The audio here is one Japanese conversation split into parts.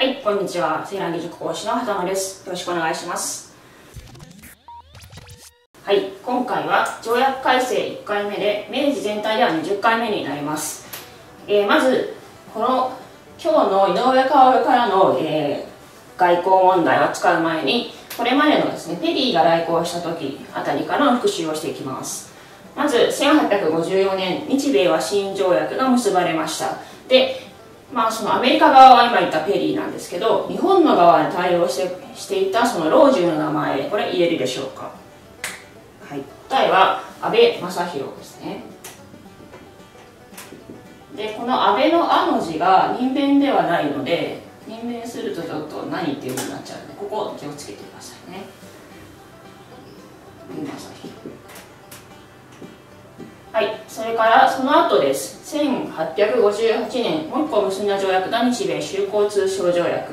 はい、こんにちは。セーラー義塾講師の畑野です。よろしくお願いします。はい、今回は条約改正1回目で、明治全体では20回目になります。えー、まず、この今日の井上薫からの、えー、外交問題を扱う前に、これまでのですね、ペリーが来航した時あたりからの復習をしていきます。まず、1854年、日米和親条約が結ばれました。で、まあ、そのアメリカ側は今言ったペリーなんですけど日本の側に対応してしていたその老中の名前これ言えるでしょうか？はい。答えは安倍正弘ですね。でこの安倍の「あ」の字が人弁ではないので人弁するとちょっと何っていうふうになっちゃうんでここ気をつけてくださいね。正弘、それからその後です。1858年、もう一個結んだ条約が日米修好通商条約。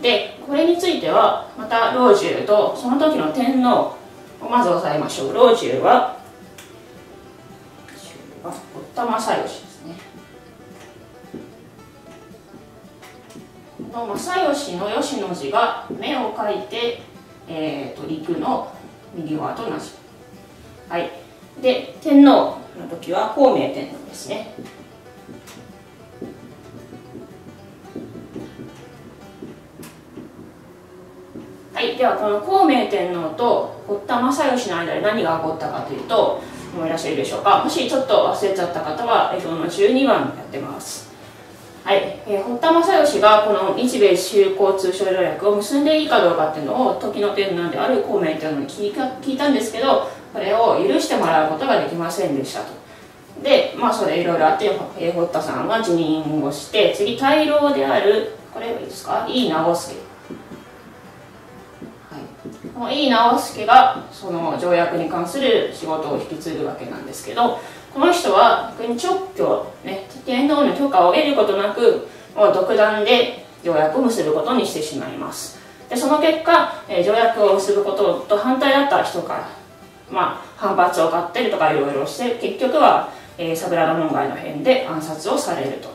で、これについては、また老中とその時の天皇をまず押さえましょう。老中は、堀田正義ですね。この正義の義の字が目を書いて、えーと、陸の右側と同じ。はい。で、天皇の時は孔明天皇ですね。はいではこの孔明天皇と堀田正義の間で何が起こったかというと思い出せるでしょうか。もしちょっと忘れちゃった方は絵表の12番やってます。はい、えー、堀田正義がこの日米修好通商条約を結んでいいかどうかっていうのを時の天皇である孔明天皇に聞い聞いたんですけどこれを許してもらうことができませんでしたと。でまあそれいろいろあってえ堀田さんが辞任をして次大老であるこれいいですか？井伊直輔この井伊直輔がその条約に関する仕事を引き継ぐわけなんですけどこの人は逆に直居、ね、天皇の許可を得ることなくもう独断で条約を結ぶことにしてしまいます。でその結果、え条約を結ぶことと反対だった人からまあ、反発を買ったりとかいろいろして結局は、えー、サグラダ門外の辺で暗殺をされると。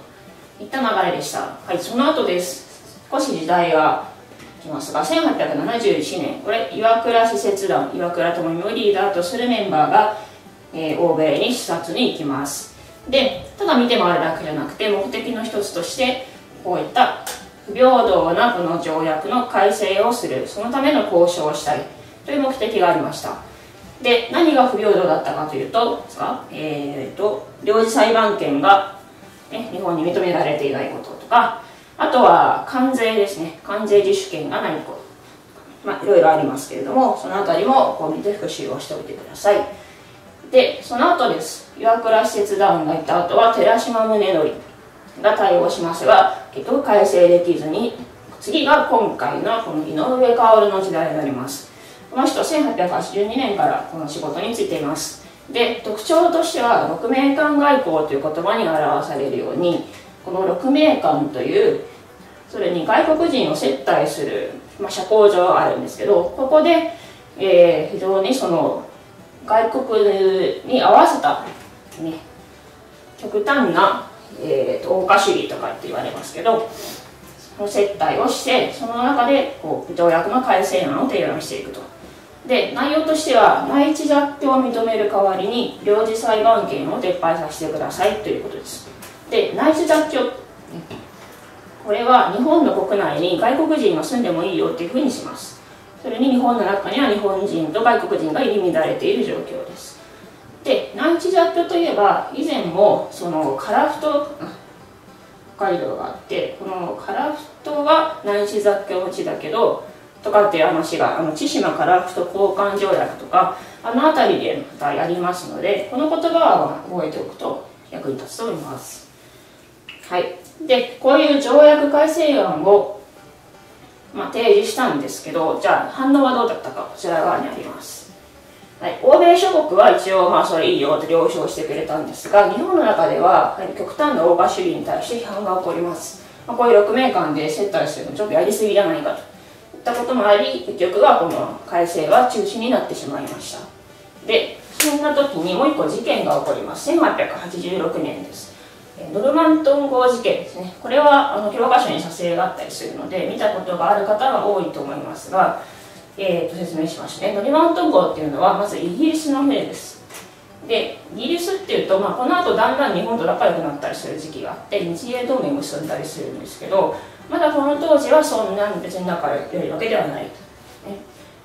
いった流れでした。はいその後です。少し時代がきますが1871年これ岩倉使節団岩倉智美をリーダーとするメンバーが、えー、欧米に視察に行きます。でただ見て回るだけじゃなくて目的の一つとしてこういった不平等なこの条約の改正をする。そのための交渉をしたい。という目的がありました。で何が不平等だったかというとえーと、領事裁判権が、ね、日本に認められていないこととかあとは関税ですね。関税自主権が何かまあいろいろありますけれどもその辺りもこう見て復習をしておいてください。でその後です。岩倉使節団がいた後は寺島宗則が対応しますが結局改正できずに次が今回のこの井上薫の時代になります。この人1882年からこの仕事に就いています。で特徴としては六名間外交という言葉に表されるようにこの六名間というそれに外国人を接待する、まあ、社交場があるんですけどここで、えー、非常にその外国に合わせた、ね、極端な、えーと、と主義とかって言われますけどその接待をしてその中でこう条約の改正案を提案していくと。で内容としては内地雑居を認める代わりに領事裁判権を撤廃させてくださいということですで内地雑居これは日本の国内に外国人が住んでもいいよっていうふうにしますそれに日本の中には日本人と外国人が入り乱れている状況です。で内地雑居といえば以前もその樺太北海道があってこの樺太は内地雑居の地だけどとかっていう話があの千島からふと交換条約とかあの辺りでまたやりますのでこの言葉は覚えておくと役に立つと思います。はい。でこういう条約改正案を、まあ、提示したんですけどじゃあ反応はどうだったかこちら側にあります。はい、欧米諸国は一応まあそれいいよと了承してくれたんですが日本の中では極端なオーバー主義に対して批判が起こります、まあ、こういう6名間で接待するのちょっとやりすぎじゃないかと。いったこともあり結局はこの改正は中止になってしまいました。でそんな時にもう一個事件が起こります。1886年です。ノルマントン号事件ですね。これはあの教科書に写生があったりするので見たことがある方は多いと思いますが、えー、と説明しましたね。ノルマントン号っていうのはまずイギリスの船です。でイギリスっていうと、まあ、この後だんだん日本と仲良くなったりする時期があって日英同盟を結んだりするんですけどまだこの当時はそんなに別に仲良いわけではない、ね、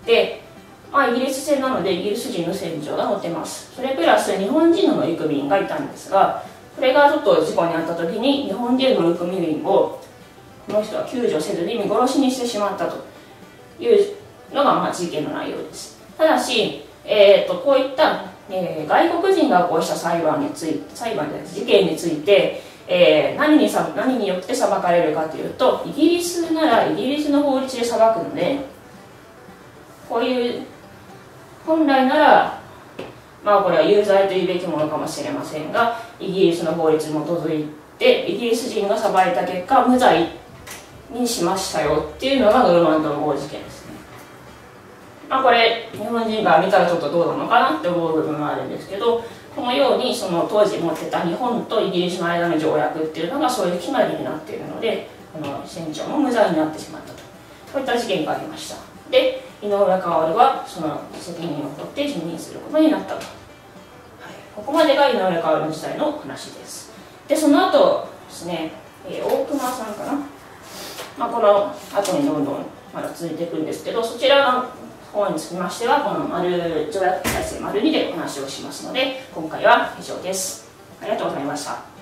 でまあ、イギリス船なのでイギリス人の船長が乗ってます。それプラス日本人の乗組員がいたんですがこれがちょっと事故に遭った時に日本人の乗組員をこの人は救助せずに見殺しにしてしまったというのがまあ事件の内容です。ただし、えーと、こういった、えー、外国人が起こした裁判について裁判で事件について、えー、何にさ何によって裁かれるかというとイギリスならイギリスの法律で裁くのでこういう本来ならまあこれは有罪と言うべきものかもしれませんがイギリスの法律に基づいてイギリス人が裁いた結果無罪にしましたよっていうのがノルマンドの大事件ですね。まあこれ日本人が見たらちょっとどうなのかなって思う部分はあるんですけどこのようにその当時持ってた日本とイギリスの間の条約っていうのがそういう決まりになっているのでこの船長も無罪になってしまったと。こういった事件がありました。で井上薫はその責任を取って辞任することになったと、はい、ここまでが井上薫の時代の話です。でその後ですね、えー、大熊さんかな、まあ、この後にどんどんまだ続いていくんですけどそちらの方につきましてはこの丸条約体制丸2でお話をしますので今回は以上です。ありがとうございました。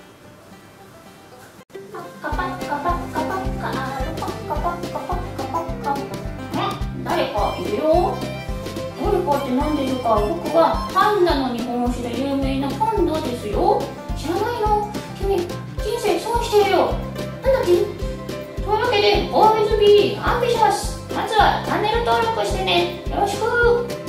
って何で言うか。僕はパンダの日本酒で有名なパンダですよ。知らないの？君人生損してるよ。なんだっけというわけで Always be ambitious まずはチャンネル登録してね。よろしく。